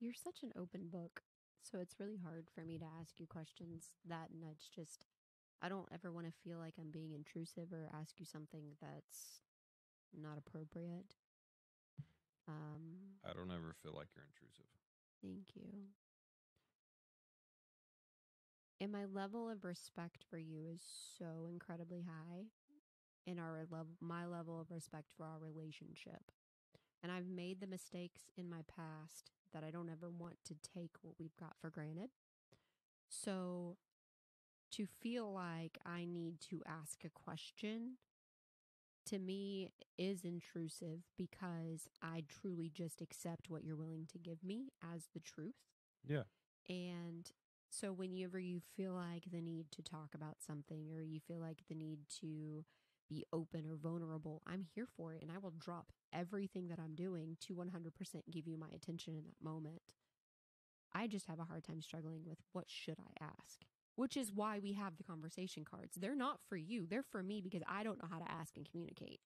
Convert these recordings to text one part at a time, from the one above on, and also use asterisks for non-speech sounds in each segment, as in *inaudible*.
You're such an open book. So it's really hard for me to ask you questions that and it's just I don't ever want to feel like I'm being intrusive or ask you something that's not appropriate. Um I don't ever feel like you're intrusive. Thank you. And my level of respect for you is so incredibly high. in our level, my level of respect for our relationship. And I've made the mistakes in my past that I don't ever want to take what we've got for granted. So to feel like I need to ask a question to me is intrusive because I truly just accept what you're willing to give me as the truth. Yeah. And so whenever you feel like the need to talk about something or you feel like the need to be open or vulnerable, I'm here for it and I will drop everything that I'm doing to 100% give you my attention in that moment. I just have a hard time struggling with what should I ask? Which is why we have the conversation cards. They're not for you, they're for me because I don't know how to ask and communicate.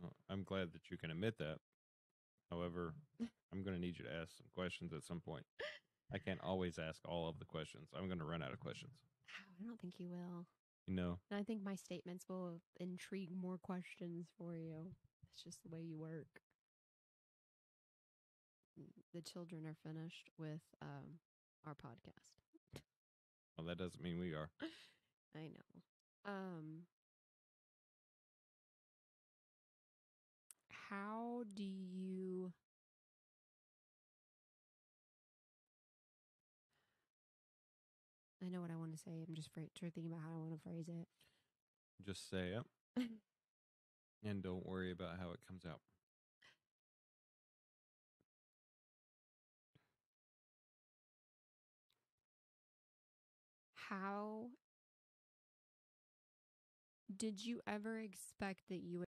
Well, I'm glad that you can admit that. However, I'm going to need you to ask some questions at some point. I can't always ask all of the questions. I'm going to run out of questions. I don't think you will. You know, And I think my statements will intrigue more questions for you. It's just the way you work. The children are finished with um, our podcast. *laughs* well, that doesn't mean we are. I know. Um, how do you? I know what I want to say. I'm just fra- thinking about how I want to phrase it. Just say it. *laughs* and don't worry about how it comes out. How did you ever expect that you would